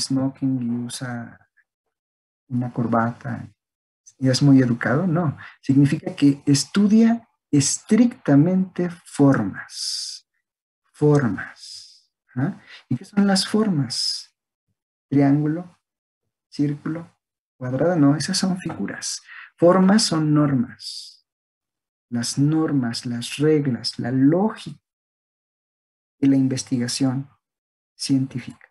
smoking y usa una corbata y es muy educado, no. Significa que estudia estrictamente formas. Formas. ¿ah? ¿Y qué son las formas? Triángulo, círculo, cuadrado, no, esas son figuras. Formas son normas. Las normas, las reglas, la lógica de la investigación científica.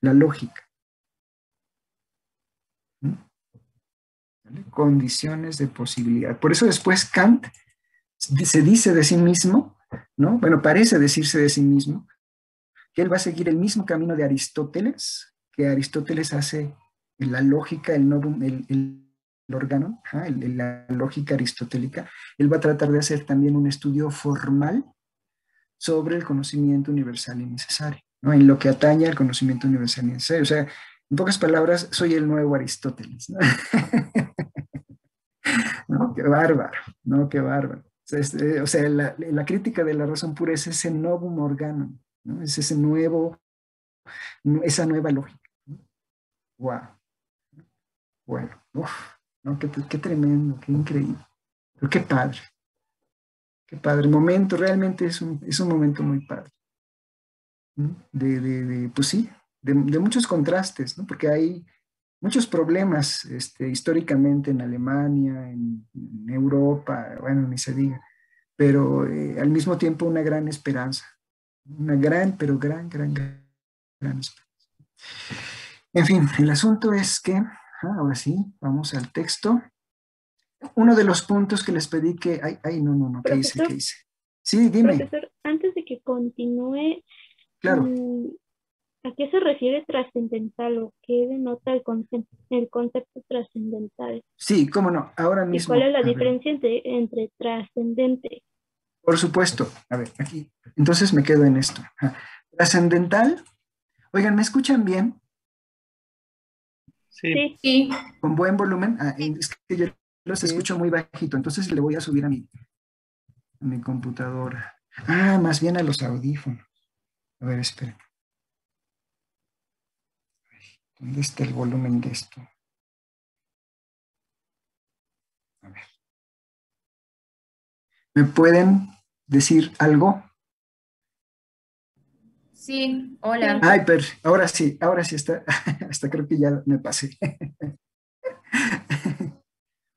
La lógica. Condiciones de posibilidad. Por eso después Kant se dice de sí mismo, ¿no? Bueno, parece decirse de sí mismo, que él va a seguir el mismo camino de Aristóteles, que Aristóteles hace en la lógica, el, el, órgano, la lógica aristotélica, él va a tratar de hacer también un estudio formal sobre el conocimiento universal y necesario, ¿no? en lo que atañe al conocimiento universal necesario. O sea, en pocas palabras, soy el nuevo Aristóteles. ¿no? Qué bárbaro, ¿no? Qué bárbaro. O sea, la, la, crítica de la razón pura es ese novum organum, ¿no? Es ese nuevo, esa nueva lógica. Wow. Bueno, no, qué, qué, tremendo, qué increíble. Pero qué padre. Qué padre. El momento realmente es un, es un momento muy padre. De, de, de pues sí, de, de, muchos contrastes, ¿no? Porque hay muchos problemas este, históricamente en Alemania, en, Europa, bueno, ni se diga, pero eh, al mismo tiempo una gran esperanza. Una gran, pero gran, gran, gran, gran esperanza. En fin, el asunto es que Ah, ahora sí, vamos al texto. Uno de los puntos que les pedí que... Ay, ay no, no, no, ¿qué hice? ¿Qué hice? Sí, dime. Profesor, antes de que continúe, claro. ¿a qué se refiere trascendental o qué denota el, concepto, el concepto trascendental? Sí, cómo no, ahora mismo. ¿Y cuál es la diferencia entre, entre trascendente? Por supuesto. A ver, aquí. Entonces me quedo en esto. Trascendental. Oigan, ¿me escuchan bien? Sí. Con buen volumen. Ah, es que yo los escucho muy bajito, entonces le voy a subir a mi, a mi computadora. Ah, más bien a los audífonos. A ver, esperen. ¿Dónde está el volumen de esto? A ver. ¿Me pueden decir algo? Sí, hola. Ay, pero ahora sí, ahora sí está, hasta creo que ya me pasé.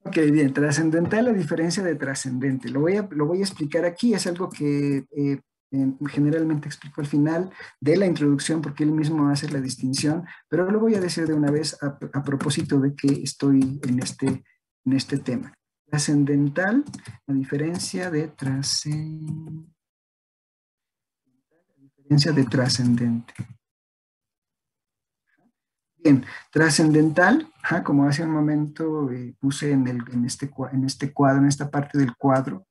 ok, bien, trascendental la diferencia de trascendente. Lo voy, a, lo voy a explicar aquí, es algo que eh, generalmente explico al final de la introducción porque él mismo hace la distinción, pero lo voy a decir de una vez a, propósito de que estoy en este, en este tema. Trascendental, la diferencia de trascendental de trascendente. Bien, trascendental, como hace un momento eh, puse en, el, en, este, en este cuadro, en esta parte del cuadro,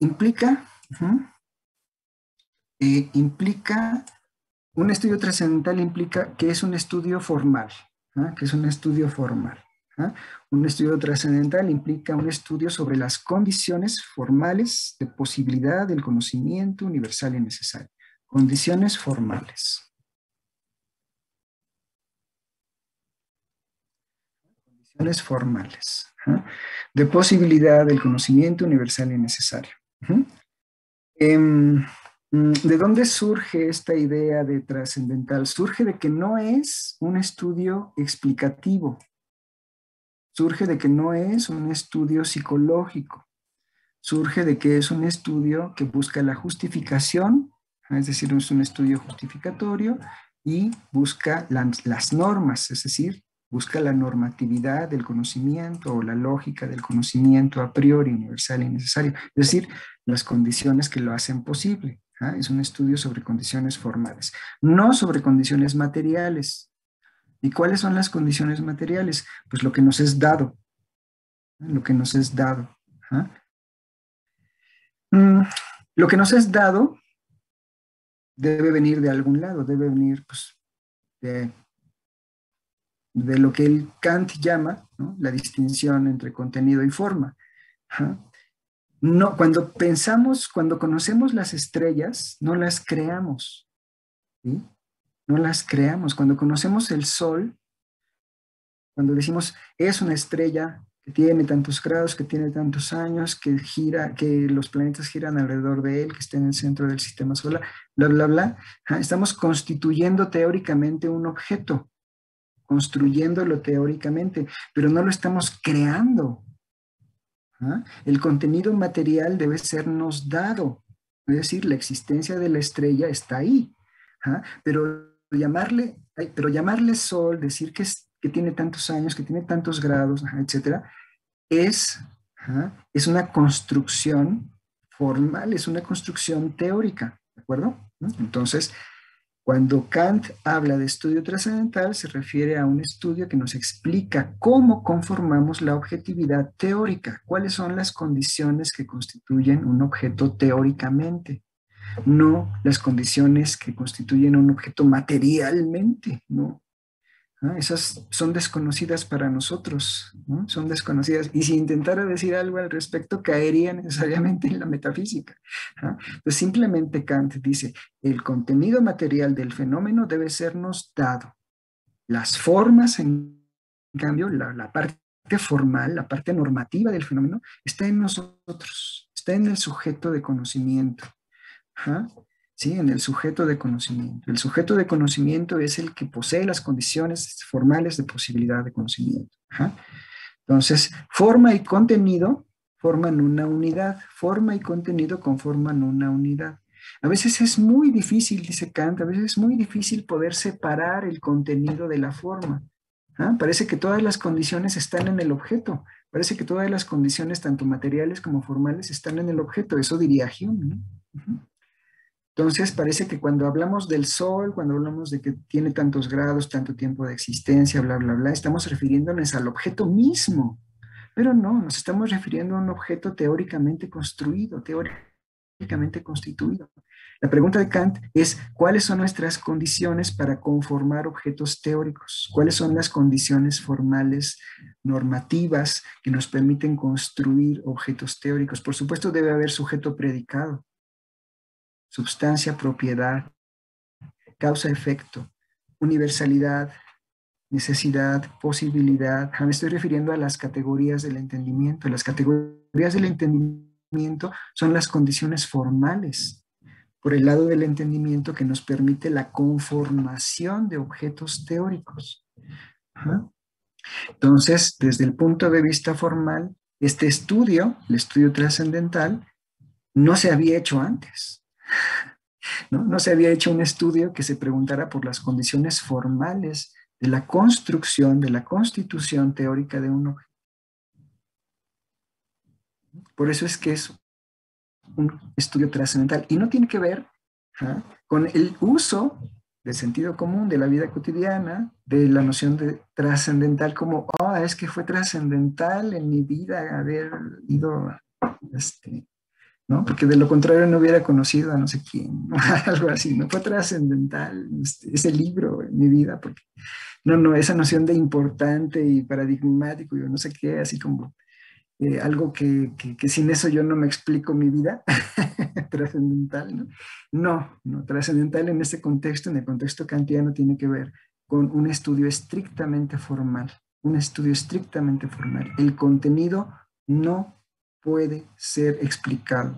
implica, eh, implica, un estudio trascendental implica que es un estudio formal, que es un estudio formal. ¿ah? Un estudio trascendental implica un estudio sobre las condiciones formales de posibilidad del conocimiento universal y necesario. Condiciones formales. Condiciones formales ¿ah? de posibilidad del conocimiento universal y necesario. Em, mm, ¿De dónde surge esta idea de trascendental? Surge de que no es un estudio explicativo, surge de que no es un estudio psicológico, surge de que es un estudio que busca la justificación, es decir, es un estudio justificatorio y busca las normas, es decir, busca la normatividad del conocimiento o la lógica del conocimiento a priori universal y necesario, es decir, las condiciones que lo hacen posible. ¿ah? Es un estudio sobre condiciones formales, no sobre condiciones materiales, ¿Y cuáles son las condiciones materiales? Pues lo que nos es dado, lo que nos es dado. ¿ah? Mm, lo que nos es dado debe venir de algún lado, debe venir pues, de, lo que el Kant llama la distinción entre contenido y forma. ¿ah? No, cuando pensamos, cuando conocemos las estrellas, no las creamos, No las creamos. Cuando conocemos el Sol, cuando decimos es una estrella que tiene tantos grados, que tiene tantos años, que gira, que los planetas giran alrededor de él, que está en el centro del sistema solar, bla, bla, bla, estamos constituyendo teóricamente un objeto, construyéndolo teóricamente, pero no lo estamos creando. El contenido material debe sernos dado, es decir, la existencia de la estrella está ahí, pero llamarle, pero llamarle sol, decir que, que tiene tantos años, que tiene tantos grados, etcétera, es, es una construcción formal, es una construcción teórica, ¿de acuerdo? Entonces, cuando Kant habla de estudio trascendental, se refiere a un estudio que nos explica cómo conformamos la objetividad teórica, cuáles son las condiciones que constituyen un objeto teóricamente, no las condiciones que constituyen un objeto materialmente, no. Esas son desconocidas para nosotros, ¿no? son desconocidas. Y si intentara decir algo al respecto, caería necesariamente en la metafísica. Pues simplemente Kant dice, el contenido material del fenómeno debe sernos dado. Las formas, en cambio, la, la parte formal, la parte normativa del fenómeno, está en nosotros, está en el sujeto de conocimiento. ¿Sí? en el sujeto de conocimiento. El sujeto de conocimiento es el que posee las condiciones formales de posibilidad de conocimiento. Entonces, forma y contenido forman una unidad, forma y contenido conforman una unidad. A veces es muy difícil, dice Kant, a veces es muy difícil poder separar el contenido de la forma. Parece que todas las condiciones están en el objeto, parece que todas las condiciones, tanto materiales como formales, están en el objeto, eso diría Hume. Entonces parece que cuando hablamos del Sol, cuando hablamos de que tiene tantos grados, tanto tiempo de existencia, bla, bla, bla, estamos refiriéndonos al objeto mismo. Pero no, nos estamos refiriendo a un objeto teóricamente construido, teóricamente constituido. La pregunta de Kant es, ¿cuáles son nuestras condiciones para conformar objetos teóricos? ¿Cuáles son las condiciones formales, normativas, que nos permiten construir objetos teóricos? Por supuesto, debe haber sujeto predicado sustancia, propiedad, causa-efecto, universalidad, necesidad, posibilidad. Me estoy refiriendo a las categorías del entendimiento. Las categorías del entendimiento son las condiciones formales por el lado del entendimiento que nos permite la conformación de objetos teóricos. Entonces, desde el punto de vista formal, este estudio, el estudio trascendental, no se había hecho antes. ¿No? se había hecho un estudio que se preguntara por las condiciones formales de la construcción, de la constitución teórica de un objeto. Por eso es que es un estudio trascendental y no tiene que ver ¿ah? con el uso del sentido común de la vida cotidiana, de la noción de trascendental como, oh, es que fue trascendental en mi vida haber ido este, ¿no? Porque de lo contrario no hubiera conocido a no sé quién, algo así, ¿no? Fue trascendental este, ese libro en mi vida, porque no, no, esa noción de importante y paradigmático, yo no sé qué, así como eh, algo que, que, sin eso yo no me explico mi vida, trascendental, ¿no? No, no, trascendental en este contexto, en el contexto kantiano, tiene que ver con un estudio estrictamente formal, un estudio estrictamente formal. El contenido no puede ser explicado.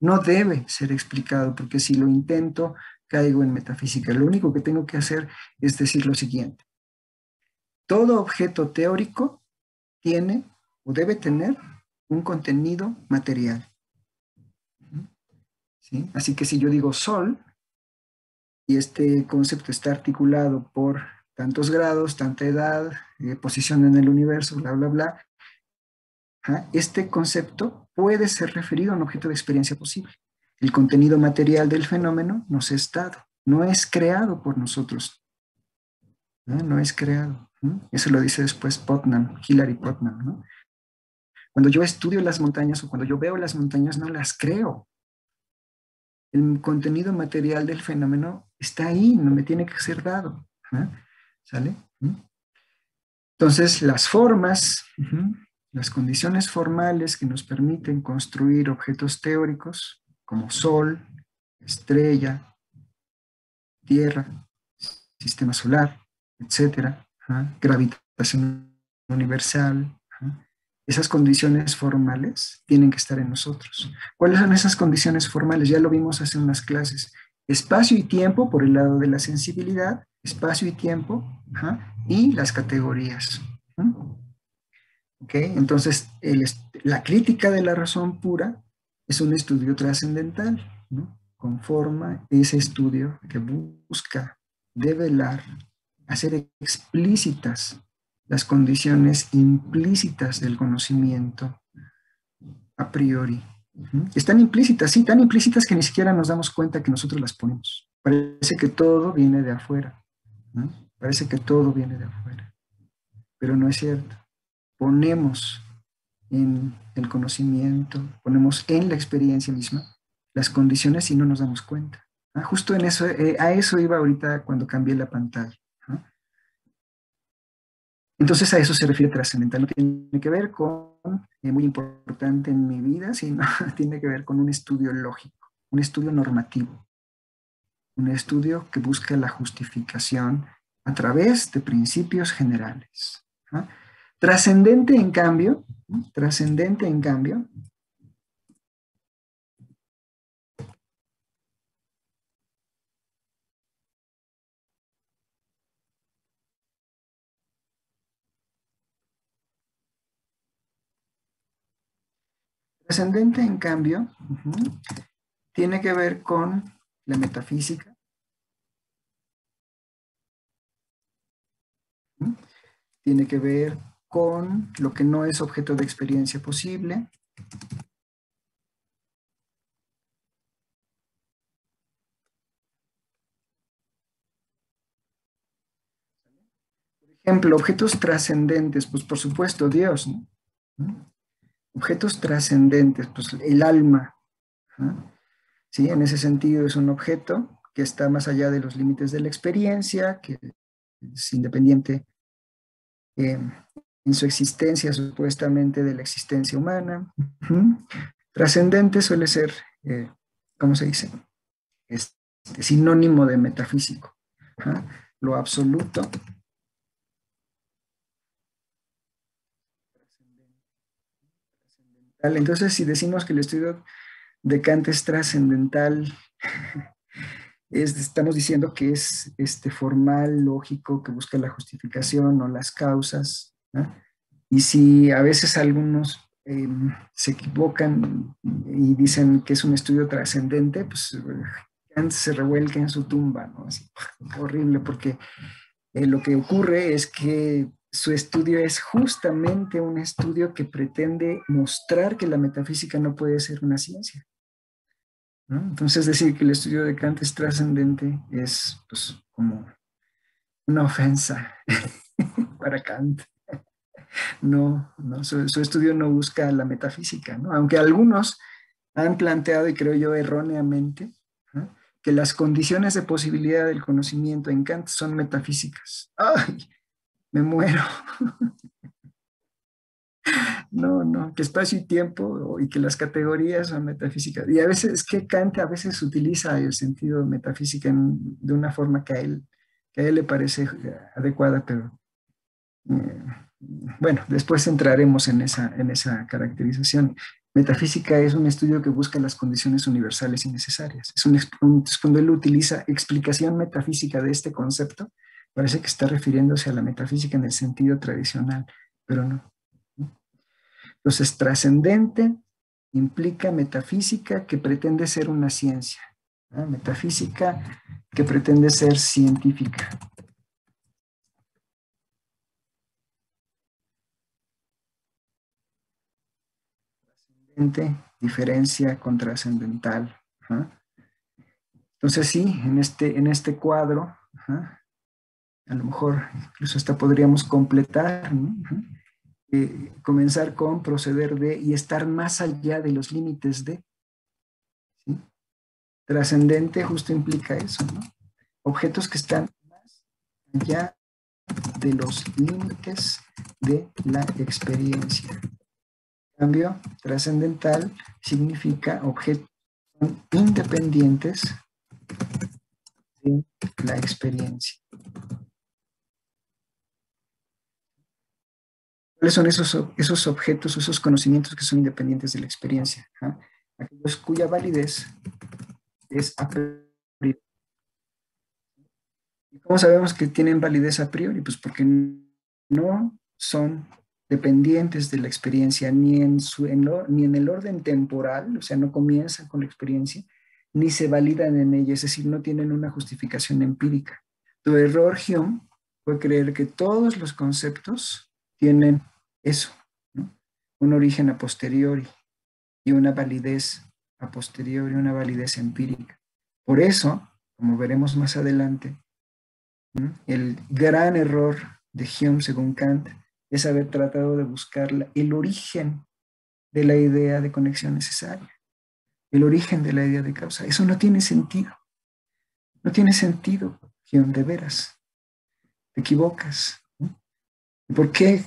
No debe ser explicado, porque si lo intento, caigo en metafísica. Lo único que tengo que hacer es decir lo siguiente. Todo objeto teórico tiene o debe tener un contenido material. Así que si yo digo sol, y este concepto está articulado por tantos grados, tanta edad, eh, posición en el universo, bla, bla, bla, este concepto puede ser referido a un objeto de experiencia posible. El contenido material del fenómeno nos es dado, no es creado por nosotros. No, es creado. Eso lo dice después Putnam, Hillary Putnam. Cuando yo estudio las montañas o cuando yo veo las montañas, no las creo. El contenido material del fenómeno está ahí, no me tiene que ser dado. ¿Sale? Entonces, las formas, las condiciones formales que nos permiten construir objetos teóricos como sol, estrella, Tierra, sistema solar, etcétera, gravitación universal. Esas condiciones formales tienen que estar en nosotros. ¿Cuáles son esas condiciones formales? Ya lo vimos hace unas clases. Espacio y tiempo por el lado de la sensibilidad, espacio y tiempo, y las categorías. Entonces, la crítica de la razón pura es un estudio trascendental, ¿no? conforma ese estudio que busca develar, hacer explícitas las condiciones implícitas del conocimiento a priori. Están implícitas, sí, tan implícitas que ni siquiera nos damos cuenta que nosotros las ponemos. Parece que todo viene de afuera. Parece que todo viene de afuera. Pero no es cierto. Ponemos en el conocimiento, ponemos en la experiencia misma las condiciones y no nos damos cuenta. Ah, justo en eso, eh, a eso iba ahorita cuando cambié la pantalla. Entonces a eso se refiere trascendental. No tiene que ver con, eh, muy importante en mi vida, sino tiene que ver con un estudio lógico, un estudio normativo, un estudio que busca la justificación a través de principios generales. Trascendente, en cambio, trascendente, en cambio, Trascendente, en cambio, tiene que ver con la metafísica. Tiene que ver con lo que no es objeto de experiencia posible. Por ejemplo, objetos trascendentes, pues por supuesto Dios, ¿no? objetos trascendentes, pues el alma, ¿sí? En ese sentido es un objeto que está más allá de los límites de la experiencia, que es independiente eh, en su existencia supuestamente de la existencia humana. Trascendente suele ser, eh, ¿cómo se dice? Es sinónimo de metafísico. Lo absoluto Entonces, si decimos que el estudio de Kant es trascendental, estamos diciendo que es este, formal, lógico, que busca la justificación o las causas. Y si a veces algunos em, se equivocan y dicen que es un estudio trascendente, pues Kant se revuelca en su tumba, ¿no? horrible, porque eh, lo que ocurre es que su estudio es justamente un estudio que pretende mostrar que la metafísica no puede ser una ciencia. Entonces decir que el estudio de Kant es trascendente es pues, como una ofensa para Kant. No, no su, estudio no busca la metafísica, aunque algunos han planteado, y creo yo erróneamente, que las condiciones de posibilidad del conocimiento en Kant son metafísicas. ¡Ay! me muero. No, no, que espacio y tiempo y que las categorías son metafísicas. Y a veces, que Kant a veces utiliza el sentido metafísica de una forma que a él, que a él le parece adecuada, pero eh, bueno, después entraremos en esa, en esa caracterización. Metafísica es un estudio que busca las condiciones universales y necesarias. Es, un, cuando él utiliza explicación metafísica de este concepto, Parece que está refiriéndose a la metafísica en el sentido tradicional, pero no. Entonces, trascendente implica metafísica que pretende ser una ciencia, metafísica que pretende ser científica. Diferencia con trascendental. Entonces sí, en este, en este cuadro, a lo mejor incluso hasta podríamos completar, eh, comenzar con proceder de y estar más allá de los límites de. Trascendente justo implica eso, ¿no? Objetos que están más allá de los límites de la experiencia. Cambio, trascendental significa objetos independientes de la experiencia. ¿Cuáles son esos, esos objetos, esos conocimientos que son independientes de la experiencia? ¿Ah? Aquellos cuya validez es a priori. ¿Y cómo sabemos que tienen validez a priori? Pues porque no son dependientes de la experiencia ni en, su, ni en el orden temporal, o sea, no comienzan con la experiencia, ni se validan en ella, es decir, no tienen una justificación empírica. Tu error, Hume, fue creer que todos los conceptos tienen eso, un origen a posteriori y una validez a posteriori, una validez empírica. Por eso, como veremos más adelante, el gran error de Hume, según Kant, es haber tratado de buscar el origen de la idea de conexión necesaria, el origen de la idea de causa. Eso no tiene sentido. No tiene sentido, Hume, de veras. Te equivocas. ¿Por qué?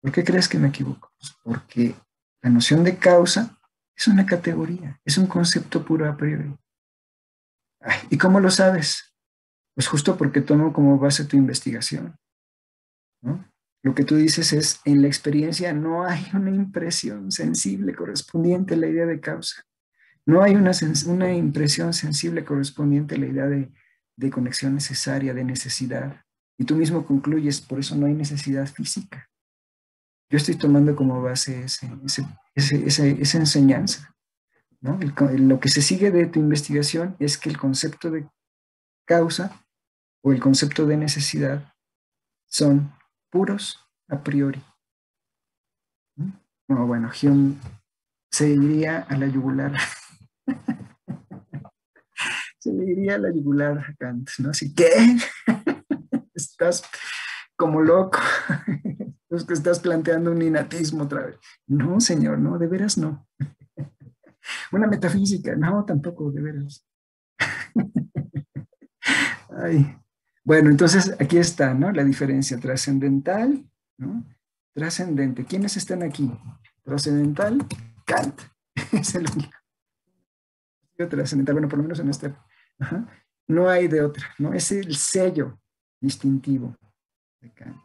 ¿Por qué crees que me equivoco? Pues porque la noción de causa es una categoría, es un concepto puro a priori. ¿Y cómo lo sabes? Pues justo porque tomo como base tu investigación. Lo que tú dices es, en la experiencia no hay una impresión sensible correspondiente a la idea de causa. No hay una, una impresión sensible correspondiente a la idea de, de conexión necesaria, de necesidad. Y tú mismo concluyes, por eso no hay necesidad física. Yo estoy tomando como base esa enseñanza. lo que se sigue de tu investigación es que el concepto de causa o el concepto de necesidad son puros a priori. ¿no? bueno, Hume se iría a la yugular. se le iría a la yugular a Kant, ¿no? Así que estás como loco que estás planteando un inatismo otra vez. No, señor, no, de veras no. Una metafísica, no, tampoco, de veras. Ay. Bueno, entonces aquí está, ¿no? La diferencia trascendental, ¿no? Trascendente. ¿Quiénes están aquí? Trascendental, Kant. es el único. Trascendental, bueno, por lo menos en este. No hay de otra, ¿no? Es el sello distintivo de Kant,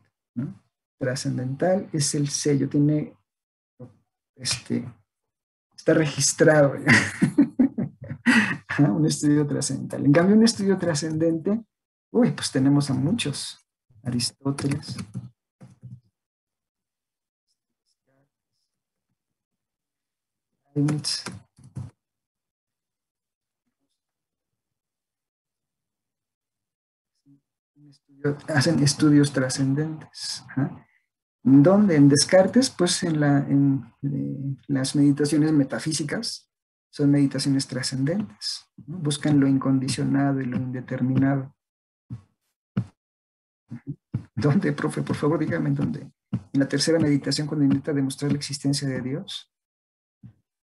trascendental es el sello, tiene, este, está registrado. un estudio trascendental. En cambio, un estudio trascendente, uy, pues tenemos a muchos. Aristóteles. hacen estudios trascendentes. ¿Dónde? En Descartes, pues en, la, eh, las meditaciones metafísicas son meditaciones trascendentes. Buscan lo incondicionado y lo indeterminado. ¿Dónde, profe? Por favor, dígame dónde. En la tercera meditación, cuando intenta demostrar la existencia de Dios.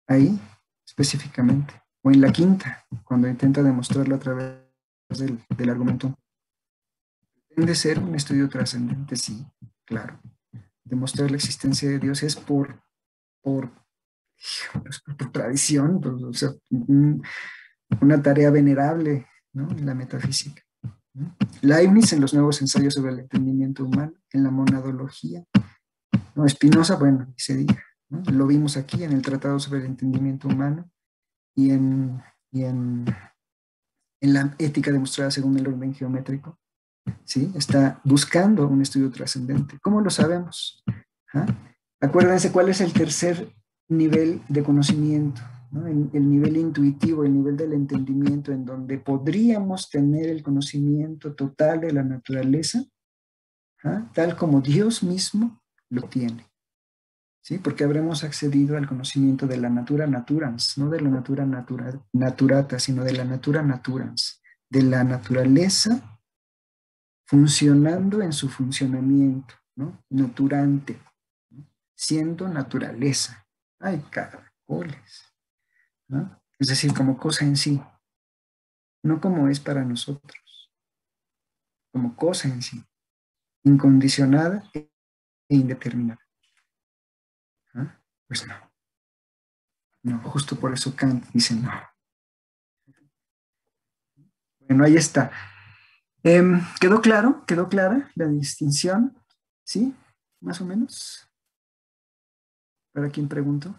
Ahí, específicamente. O en la quinta, cuando intenta demostrarlo a través del, del argumento. ¿Pretende ser un estudio trascendente? Sí, claro demostrar la existencia de Dios es por, por, tradición, una tarea venerable en la metafísica. Leibniz en los nuevos ensayos sobre el entendimiento humano, en la monadología. ¿no? Spinoza, bueno, se diga. Lo vimos aquí en el Tratado sobre el Entendimiento Humano y en, y en, en la ética demostrada según el orden geométrico. ¿sí? Está buscando un estudio trascendente. ¿Cómo lo sabemos? ¿Ah? Acuérdense cuál es el tercer nivel de conocimiento, el, nivel intuitivo, el nivel del entendimiento, en donde podríamos tener el conocimiento total de la naturaleza, ¿ah? tal como Dios mismo lo tiene. ¿Sí? Porque habremos accedido al conocimiento de la natura naturans, no de la natura naturata, sino de la natura naturans, de la naturaleza funcionando en su funcionamiento, ¿no? Naturante, siendo naturaleza. Ay, caracoles. Es decir, como cosa en sí, no como es para nosotros, como cosa en sí, incondicionada e indeterminada. ¿Ah? Pues no. No, justo por eso Kant dice no. Bueno, ahí está. Em, ¿Quedó claro? ¿Quedó clara la distinción? ¿Sí? Más o menos. ¿Para quién pregunto?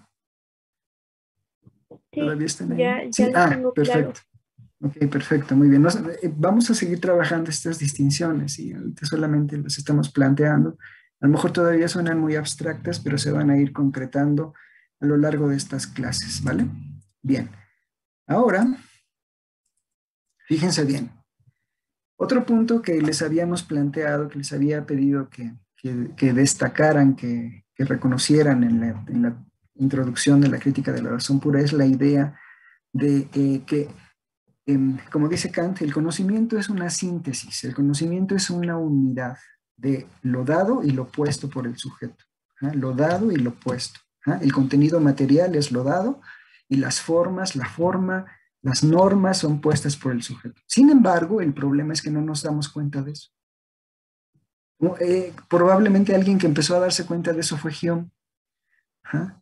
Sí, ¿Todavía están ahí? sí, ah, perfecto. Ok, perfecto, muy bien. Eh, vamos a seguir trabajando estas distinciones y ahorita solamente las estamos planteando. A lo mejor todavía suenan muy abstractas, pero se van a ir concretando a lo largo de estas clases, ¿vale? Bien. Ahora, fíjense bien. Otro punto que les habíamos planteado, que les había pedido que, destacaran, que, reconocieran en la, introducción de la crítica de la razón pura, es la idea de eh, que Em, como dice Kant, el conocimiento es una síntesis, el conocimiento es una unidad de lo dado y lo puesto por el sujeto. ¿ah? Lo dado y lo puesto. ¿ah? El contenido material es lo dado y las formas, la forma, las normas son puestas por el sujeto. Sin embargo, el problema es que no nos damos cuenta de eso. Eh, probablemente alguien que empezó a darse cuenta de eso fue Hume. ¿ah?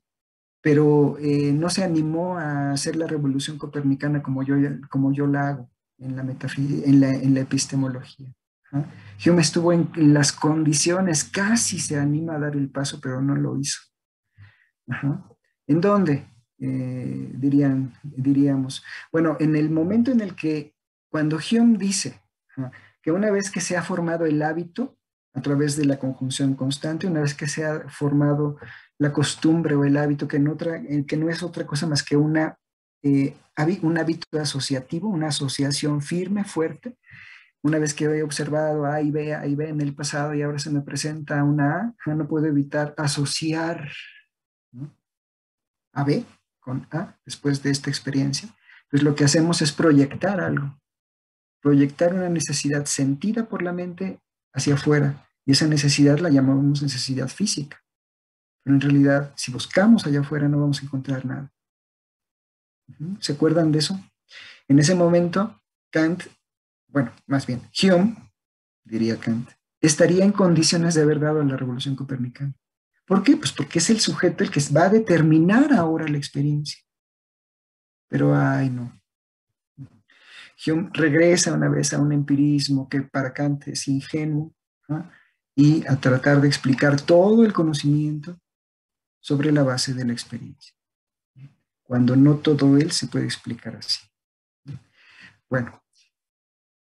Pero eh, no se animó a hacer la revolución copernicana como yo, como yo la hago en la, en en la epistemología. Hume estuvo en las condiciones, casi se anima a dar el paso, pero no lo hizo. ¿En dónde? Eh, dirían, diríamos. Bueno, en el momento en el que, cuando Hume dice que una vez que se ha formado el hábito, a través de la conjunción constante, una vez que se ha formado la costumbre o el hábito, que, eh, que no es otra cosa más que una, eh, un hábito asociativo, una asociación firme, fuerte. Una vez que he observado A y B, A y B en el pasado y ahora se me presenta una A, no puedo evitar asociar a B con A después de esta experiencia. Pues lo que hacemos es proyectar algo, proyectar una necesidad sentida por la mente hacia afuera. Y esa necesidad la llamamos necesidad física. Pero en realidad, si buscamos allá afuera, no vamos a encontrar nada. ¿Se acuerdan de eso? En ese momento, Kant, bueno, más bien, Hume, diría Kant, estaría en condiciones de haber dado la revolución copernicana. ¿Por qué? Pues porque es el sujeto el que va a determinar ahora la experiencia. Pero, ay, no. Hume regresa una vez a un empirismo que para Kant es ingenuo y a tratar de explicar todo el conocimiento sobre la base de la experiencia, cuando no todo él se puede explicar así. Bueno,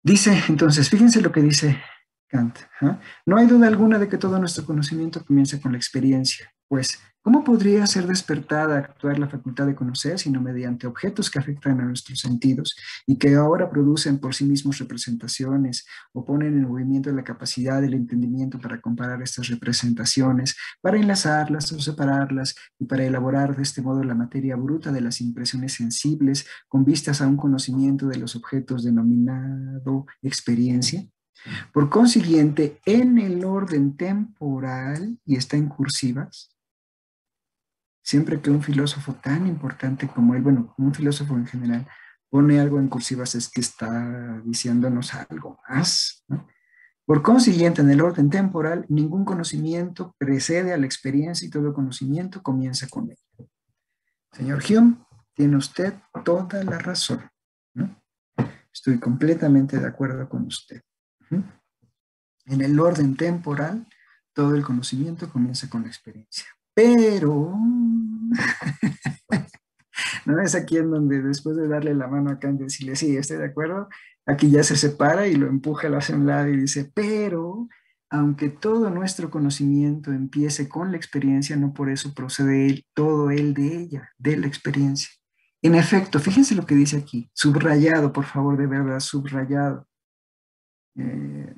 dice entonces, fíjense lo que dice Kant. ¿ah? No hay duda alguna de que todo nuestro conocimiento comienza con la experiencia, pues ¿Cómo podría ser despertada actuar la facultad de conocer sino mediante objetos que afectan a nuestros sentidos y que ahora producen por sí mismos representaciones o ponen en movimiento la capacidad del entendimiento para comparar estas representaciones, para enlazarlas o separarlas y para elaborar de este modo la materia bruta de las impresiones sensibles con vistas a un conocimiento de los objetos denominado experiencia? Por consiguiente, en el orden temporal, y está en cursivas, siempre que un filósofo tan importante como él, bueno, un filósofo en general, pone algo en cursivas es que está diciéndonos algo más. Por consiguiente, en el orden temporal, ningún conocimiento precede a la experiencia y todo conocimiento comienza con él. Señor Hume, tiene usted toda la razón. Estoy completamente de acuerdo con usted. En el orden temporal, todo el conocimiento comienza con la experiencia. Pero, ¿no? Es aquí en donde después de darle la mano a Kant y decirle, sí, estoy de acuerdo, aquí ya se separa y lo empuja, lo hace a un lado y dice, pero, aunque todo nuestro conocimiento empiece con la experiencia, no por eso procede todo él de ella, de la experiencia. En efecto, fíjense lo que dice aquí, subrayado, por favor, de verdad, subrayado. Eh,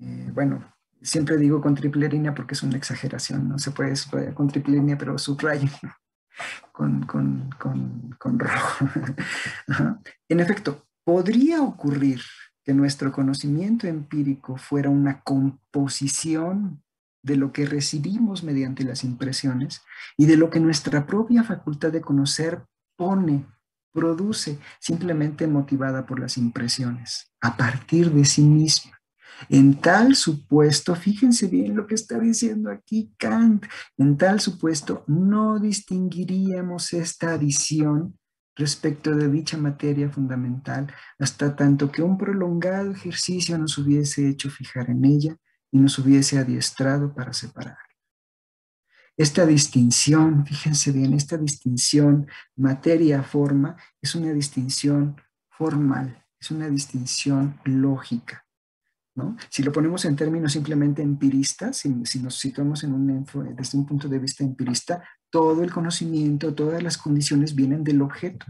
eh, bueno, siempre digo con triple línea porque es una exageración, no se puede subrayar con triple línea, pero subrayo con, con, con, con rojo. en efecto, podría ocurrir que nuestro conocimiento empírico fuera una composición de lo que recibimos mediante las impresiones y de lo que nuestra propia facultad de conocer pone, produce, simplemente motivada por las impresiones, a partir de sí misma. En tal supuesto, fíjense bien lo que está diciendo aquí Kant, en tal supuesto no distinguiríamos esta adición respecto de dicha materia fundamental, hasta tanto que un prolongado ejercicio nos hubiese hecho fijar en ella y nos hubiese adiestrado para separar. Esta distinción, fíjense bien, esta distinción materia-forma es una distinción formal, es una distinción lógica. ¿No? Si lo ponemos en términos simplemente empiristas, si, si nos situamos en un, desde un punto de vista empirista, todo el conocimiento, todas las condiciones vienen del objeto.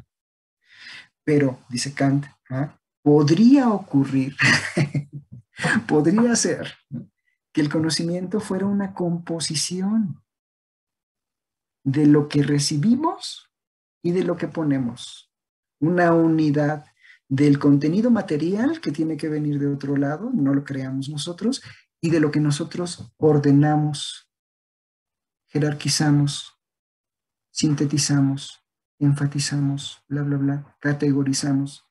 Pero, dice Kant, ¿ah? podría ocurrir, podría ser que el conocimiento fuera una composición de lo que recibimos y de lo que ponemos, una unidad del contenido material que tiene que venir de otro lado, no lo creamos nosotros, y de lo que nosotros ordenamos, jerarquizamos, sintetizamos, enfatizamos, bla, bla, bla, categorizamos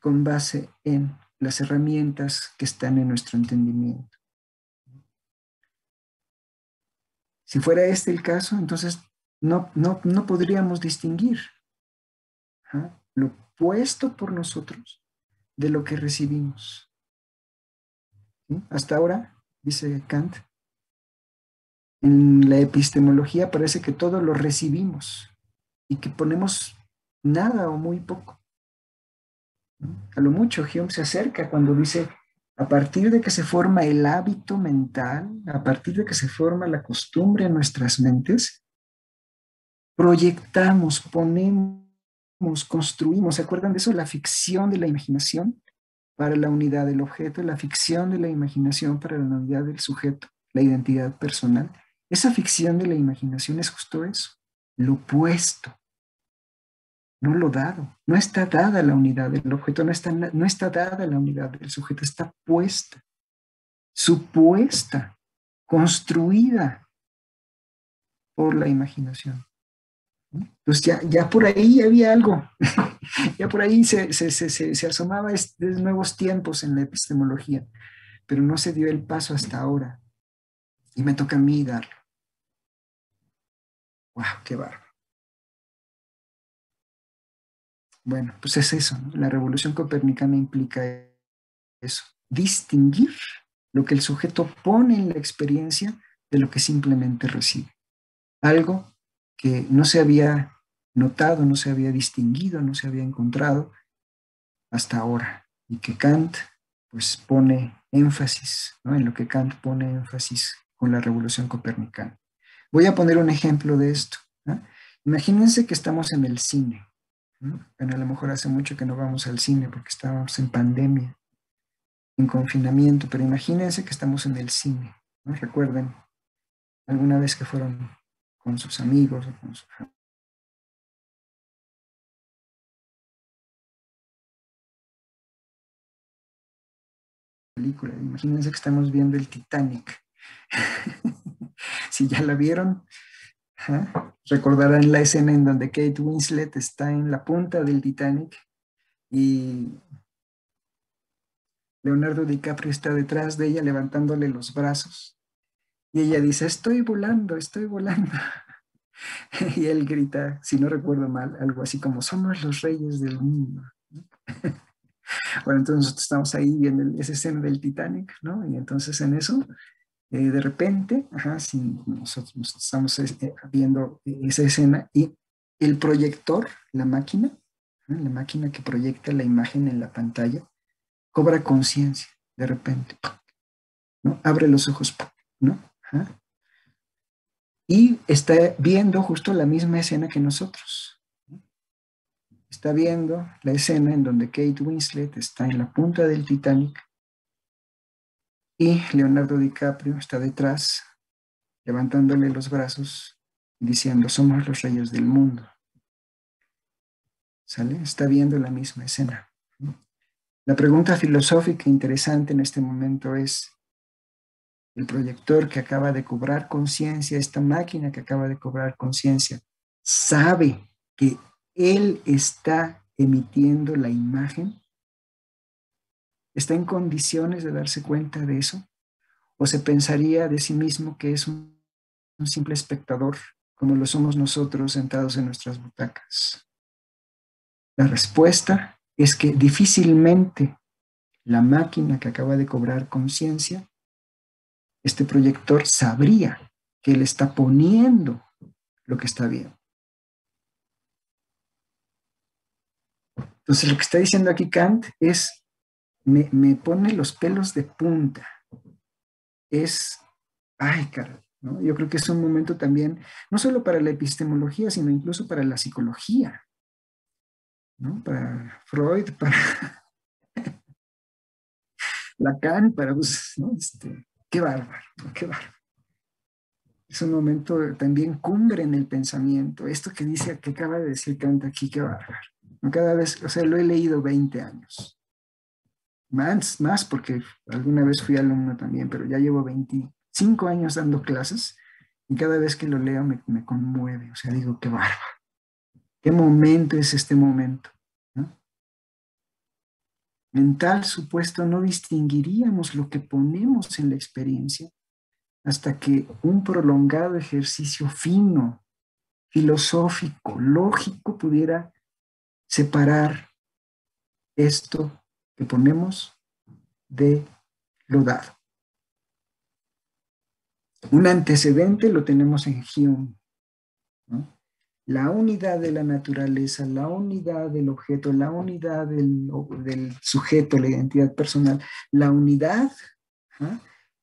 con base en las herramientas que están en nuestro entendimiento. Si fuera este el caso, entonces no, no, no podríamos distinguir lo puesto por nosotros de lo que recibimos. Hasta ahora, dice Kant, en la epistemología parece que todo lo recibimos y que ponemos nada o muy poco. A lo mucho, Hume se acerca cuando dice, a partir de que se forma el hábito mental, a partir de que se forma la costumbre en nuestras mentes, proyectamos, ponemos, construimos. ¿Se acuerdan de eso? La ficción de la imaginación para la unidad del objeto, la ficción de la imaginación para la unidad del sujeto, la identidad personal. Esa ficción de la imaginación es justo eso, lo opuesto, no lo dado. No está dada la unidad del objeto, no está, no está dada la unidad del sujeto, está puesta, supuesta, construida por la imaginación. Ya, ya por ahí había algo, ya por ahí se, se, se, se asomaba de nuevos tiempos en la epistemología, pero no se dio el paso hasta ahora. Y me toca a mí darlo. ¡Wow! ¡Qué bárbaro! Bueno, pues es eso. La revolución copernicana implica eso. Distinguir lo que el sujeto pone en la experiencia de lo que simplemente recibe. Algo que no se había notado, no se había distinguido, no se había encontrado hasta ahora. Y que Kant pues pone énfasis, ¿no? en lo que Kant pone énfasis con la revolución copernicana. Voy a poner un ejemplo de esto. Imagínense que estamos en el cine. Bueno, a lo mejor hace mucho que no vamos al cine porque estábamos en pandemia, en confinamiento, pero imagínense que estamos en el cine. ¿no? Recuerden alguna vez que fueron con sus amigos o con su película. Imagínense que estamos viendo el Titanic. si ya la vieron, recordarán la escena en donde Kate Winslet está en la punta del Titanic y Leonardo DiCaprio está detrás de ella levantándole los brazos. Y ella dice, estoy volando, estoy volando. y él grita, si no recuerdo mal, algo así como, somos los reyes del mundo. bueno, entonces nosotros estamos ahí viendo esa escena del Titanic, ¿no? Y entonces en eso eh, de repente, si nosotros estamos eh, viendo esa escena y el proyector, la máquina, la máquina que proyecta la imagen en la pantalla, cobra conciencia de repente, ¿no? Abre los ojos, ¿no? Y está viendo justo la misma escena que nosotros. Está viendo la escena en donde Kate Winslet está en la punta del Titanic y Leonardo DiCaprio está detrás, levantándole los brazos diciendo, somos los reyes del mundo. ¿Sale? Está viendo la misma escena. La pregunta filosófica interesante en este momento es, el proyector que acaba de cobrar conciencia, esta máquina que acaba de cobrar conciencia, sabe que él está emitiendo la imagen ¿Está en condiciones de darse cuenta de eso? ¿O se pensaría de sí mismo que es un, simple espectador como lo somos nosotros sentados en nuestras butacas? La respuesta es que difícilmente la máquina que acaba de cobrar conciencia, este proyector sabría que él está poniendo lo que está bien. Entonces, lo que está diciendo aquí Kant es, me, pone los pelos de punta. Es, ay, caray. Yo creo que es un momento también, no solo para la epistemología, sino incluso para la psicología, ¿no? Para Freud, para Lacan, para, pues. Este, qué bárbaro, qué bárbaro. Es un momento también cumbre en el pensamiento. Esto que dice, que acaba de decir Kant aquí, qué bárbaro. Cada vez, o sea, lo he leído 20 años. Más, más porque alguna vez fui alumno también, pero ya llevo 25 años dando clases y cada vez que lo leo me, me conmueve. O sea, digo, qué bárbaro. ¿Qué momento es este momento? En tal supuesto no distinguiríamos lo que ponemos en la experiencia hasta que un prolongado ejercicio fino, filosófico, lógico pudiera separar esto que ponemos de lo dado. Un antecedente lo tenemos en Hume. La unidad de la naturaleza, la unidad del objeto, la unidad del, sujeto, la identidad personal, la unidad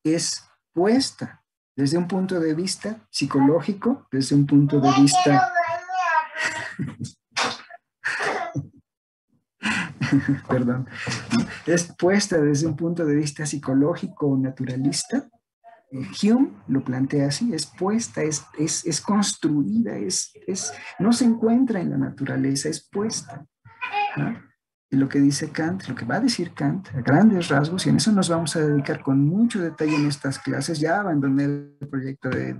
es puesta desde un punto de vista psicológico, desde un punto de vista perdón, es puesta desde un punto de vista psicológico o naturalista. Hume lo plantea así, es puesta, es, es, construida, es, es, no se encuentra en la naturaleza, es puesta. Y lo que dice Kant, lo que va a decir Kant, a grandes rasgos, y en eso nos vamos a dedicar con mucho detalle en estas clases, ya abandoné el proyecto de,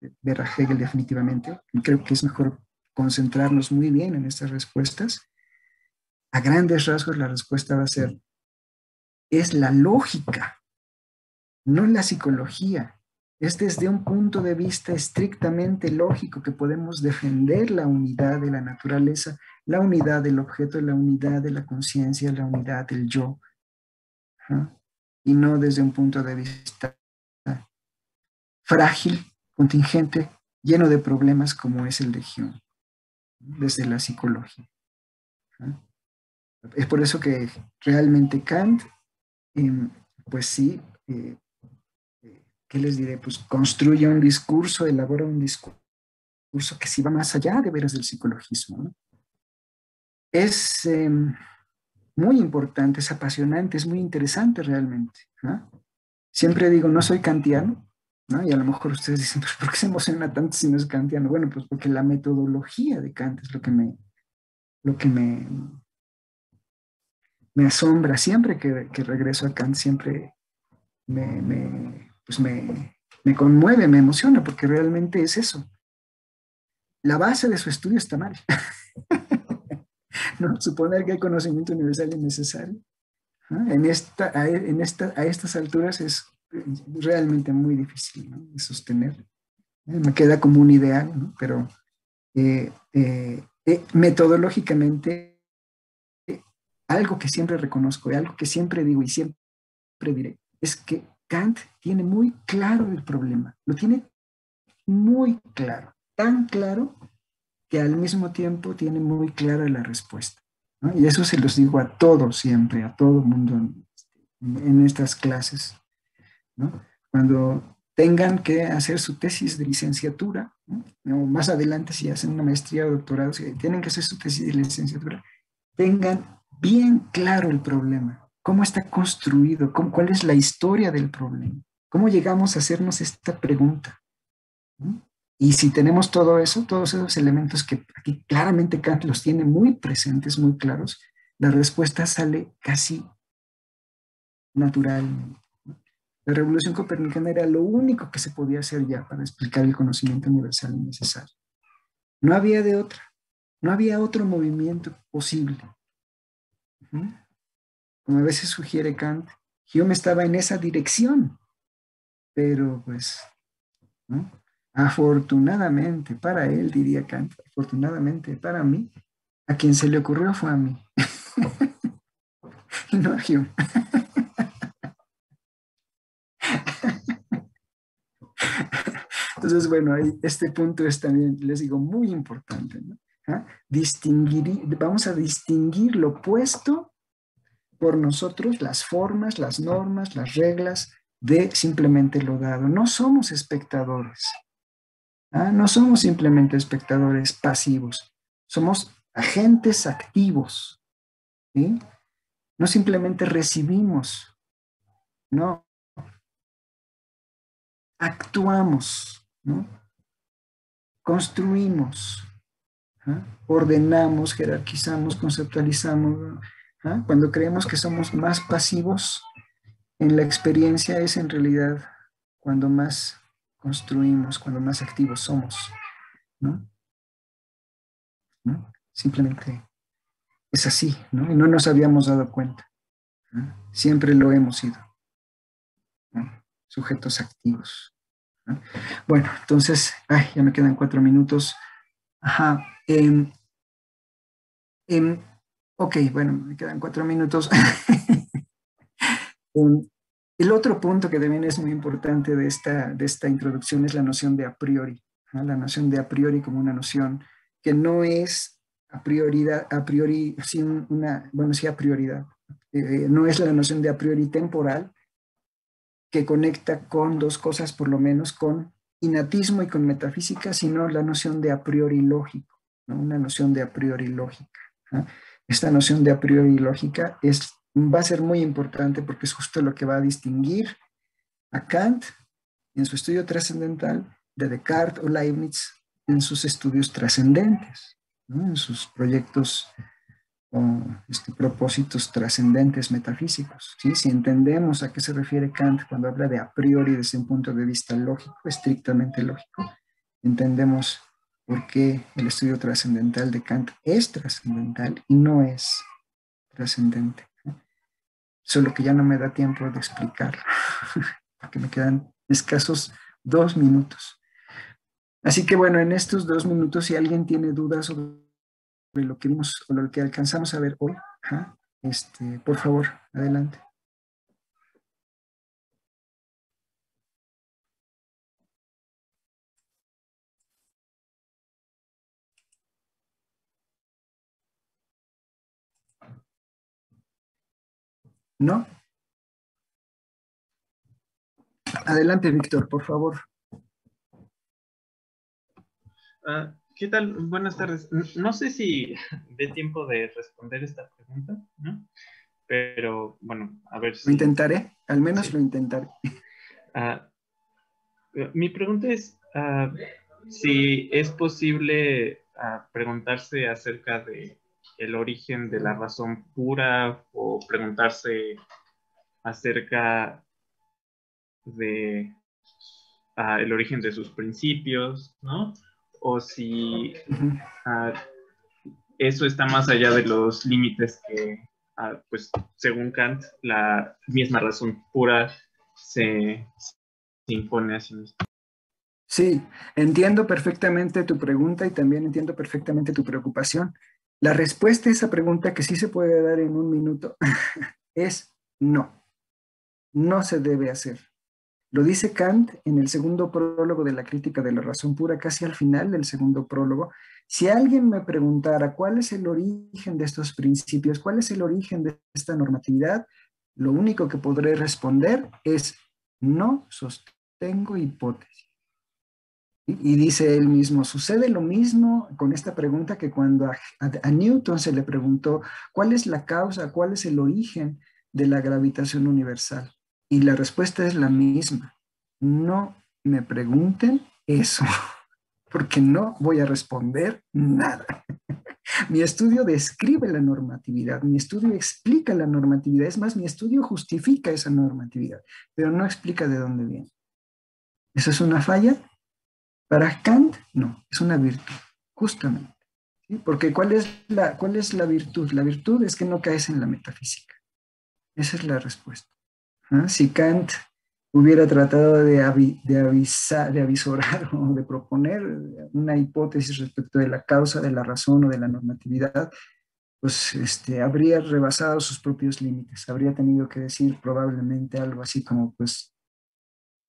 de Hegel definitivamente, creo que es mejor concentrarnos muy bien en estas respuestas. A grandes rasgos la respuesta va a ser, es la lógica, no la psicología. Es desde un punto de vista estrictamente lógico que podemos defender la unidad de la naturaleza, la unidad del objeto, la unidad de la conciencia, la unidad del yo, y no desde un punto de vista frágil, contingente, lleno de problemas como es el de Hume, desde la psicología. Es por eso que realmente Kant, em, pues sí, eh, ¿qué les diré? Pues construye un discurso, elabora un discurso que sí va más allá de veras del psicologismo. Es em, muy importante, es apasionante, es muy interesante realmente. Siempre digo, no soy kantiano, ¿no? y a lo mejor ustedes dicen, ¿por qué se emociona tanto si no es kantiano? Bueno, pues porque la metodología de Kant es lo que me, lo que me, me asombra siempre que, regreso a Kant, siempre pues me, me, conmueve, me emociona, porque realmente es eso. La base de su estudio está mal. ¿No? Suponer que hay conocimiento universal es necesario. En, esta, a, en esta, a estas alturas es realmente muy difícil de sostener. ¿eh? Me queda como un ideal, ¿no? pero eh, eh, metodológicamente algo que siempre reconozco y algo que siempre digo y siempre diré, es que Kant tiene muy claro el problema, lo tiene muy claro, tan claro que al mismo tiempo tiene muy clara la respuesta. Y eso se los digo a todos siempre, a todo mundo en, estas clases. Cuando tengan que hacer su tesis de licenciatura, o más adelante si hacen una maestría o doctorado, si tienen que hacer su tesis de licenciatura, tengan bien claro el problema, cómo está construido, cuál es la historia del problema, cómo llegamos a hacernos esta pregunta. Y si tenemos todo eso, todos esos elementos que aquí claramente Kant los tiene muy presentes, muy claros, la respuesta sale casi natural. La revolución copernicana era lo único que se podía hacer ya para explicar el conocimiento universal necesario. No había de otra, no había otro movimiento posible. Como a veces sugiere Kant, Hume estaba en esa dirección, pero pues, Afortunadamente para él, diría Kant, afortunadamente para mí, a quien se le ocurrió fue a mí. y no a Hume. Entonces, bueno, este punto es también, les digo, muy importante. ¿Ah? Distinguir, vamos a distinguir lo opuesto por nosotros, las formas, las normas, las reglas de simplemente lo dado. No somos espectadores. ¿ah? No somos simplemente espectadores pasivos. Somos agentes activos. No simplemente recibimos. No. Actuamos. Construimos, ¿ah? ordenamos, jerarquizamos, conceptualizamos. Cuando creemos que somos más pasivos en la experiencia es en realidad cuando más construimos, cuando más activos somos. Simplemente es así, ¿no? Y no nos habíamos dado cuenta. Siempre lo hemos sido. Sujetos activos. Bueno, entonces, ay, ya me quedan cuatro minutos. Ajá. Em, ok, bueno, me quedan cuatro minutos. Em, el otro punto que también es muy importante de esta, de esta introducción es la noción de a priori. La noción de a priori como una noción que no es a prioridad, a priori, sin una, bueno, sí a prioridad. Eh, no es la noción de a priori temporal, que conecta con dos cosas, por lo menos, con inatismo y con metafísica, sino la noción de a priori lógico, una noción de a priori lógica. Esta noción de a priori lógica es, va a ser muy importante porque es justo lo que va a distinguir a Kant en su estudio trascendental de Descartes o Leibniz en sus estudios trascendentes, en sus proyectos o este, propósitos trascendentes metafísicos. ¿sí? Si entendemos a qué se refiere Kant cuando habla de a priori desde un punto de vista lógico, estrictamente lógico, entendemos por qué el estudio trascendental de Kant es trascendental y no es trascendente. Solo que ya no me da tiempo de explicarlo, porque me quedan escasos dos minutos. Así que bueno, en estos dos minutos, si alguien tiene dudas sobre lo que vimos o lo que alcanzamos a ver hoy. Este, por favor, adelante. ¿No? Adelante, Víctor, por favor. Ah, ¿Qué tal? Buenas tardes. No sé si dé tiempo de responder esta pregunta, ¿no? Pero bueno, a ver si... Lo intentaré, al menos lo intentaré. Ah, mi pregunta es ah, si es posible preguntarse acerca de el origen de la razón pura o preguntarse acerca de el origen de sus principios, ¿no? o si ah, eso está más allá de los límites que, ah, pues, según Kant, la misma razón pura se, impone a sí misma. Sí, entiendo perfectamente tu pregunta y también entiendo perfectamente tu preocupación. La respuesta a esa pregunta, que sí se puede dar en un minuto, es no. No se debe hacer. Lo dice Kant en el segundo prólogo de la crítica de la razón pura, casi al final del segundo prólogo. Si alguien me preguntara cuál es el origen de estos principios, cuál es el origen de esta normatividad, lo único que podré responder es no sostengo hipótesis. Y, dice él mismo, sucede lo mismo con esta pregunta que cuando a Newton se le preguntó cuál es la causa, cuál es el origen de la gravitación universal. Y la respuesta es la misma. No me pregunten eso, porque no voy a responder nada. Mi estudio describe la normatividad, mi estudio explica la normatividad, es más, mi estudio justifica esa normatividad, pero no explica de dónde viene. ¿Eso es una falla? Para Kant, no, es una virtud, justamente. Porque ¿cuál es, la, ¿cuál es la virtud? La virtud es que no caes en la metafísica. Esa es la respuesta. Si Kant hubiera tratado de, de, avisar, de avisorar o de proponer una hipótesis respecto de la causa, de la razón o de la normatividad, pues este, habría rebasado sus propios límites, habría tenido que decir probablemente algo así como, pues,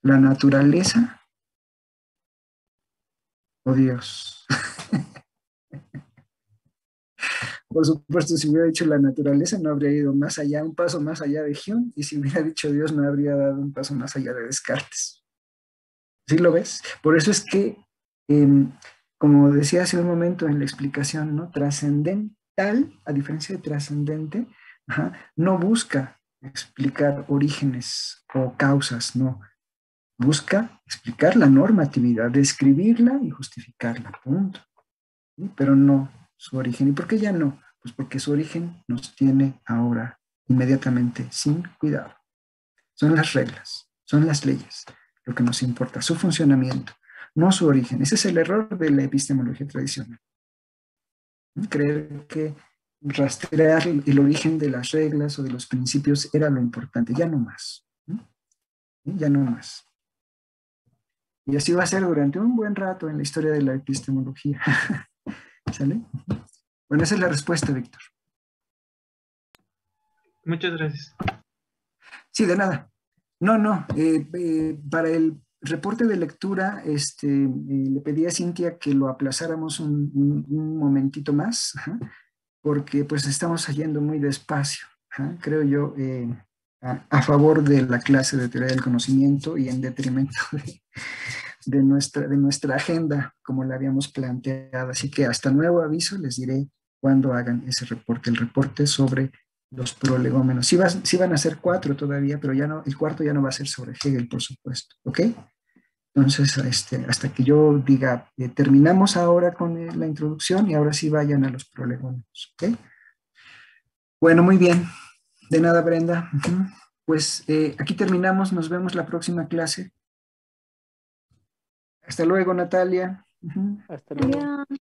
la naturaleza oh, Dios. Por supuesto, si hubiera dicho la naturaleza, no habría ido más allá, un paso más allá de Hume, y si hubiera dicho Dios, no habría dado un paso más allá de Descartes. ¿Sí lo ves? Por eso es que, em, como decía hace un momento en la explicación, ¿no? Trascendental, a diferencia de trascendente, no busca explicar orígenes o causas, no. Busca explicar la normatividad, describirla y justificarla, punto. Pero no su origen. ¿Y por qué ya no? Pues porque su origen nos tiene ahora inmediatamente sin cuidado. Son las reglas, son las leyes, lo que nos importa, su funcionamiento, no su origen. Ese es el error de la epistemología tradicional. Creer que rastrear el origen de las reglas o de los principios era lo importante, ya no más. Ya no más. Y así va a ser durante un buen rato en la historia de la epistemología. ¿Sale? Bueno, esa es la respuesta, Víctor. Muchas gracias. Sí, de nada. No, no. Eh, eh, para el reporte de lectura, este, eh, le pedí a Cintia que lo aplazáramos un, momentito más, porque pues estamos yendo muy despacio, creo yo, a, favor de la clase de teoría del conocimiento y en detrimento de, nuestra, de nuestra agenda como la habíamos planteado. Así que hasta nuevo aviso les diré cuándo hagan ese reporte, el reporte sobre los prolegómenos. Sí van a ser cuatro todavía, pero ya no, el cuarto ya no va a ser sobre Hegel, por supuesto. ¿Ok? Entonces, este, hasta que yo diga, eh, terminamos ahora con eh, la introducción y ahora sí vayan a los prolegómenos. ¿Ok? Bueno, muy bien. De nada, Brenda. Pues eh, aquí terminamos. Nos vemos la próxima clase. Hasta luego, Natalia. Hasta luego.